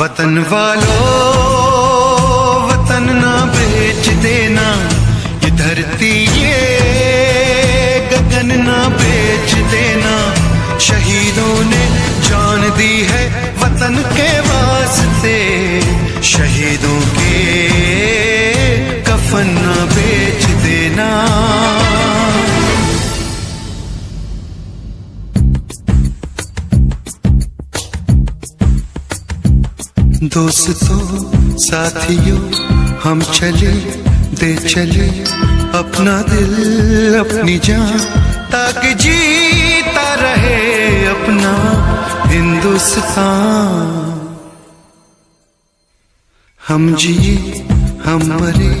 वतन वालों, वतन ना बेच देना। ये धरती, ये गगन ना बेच देना। शहीदों ने जान दी है वतन के वास्ते। शहीदों के कफन ना बेच दोस्तों, साथियों, हम चले, दे चले, अपना दिल, अपनी जान, ताकि जीता रहे अपना हिंदुस्तान। हम जिए, हम मरे।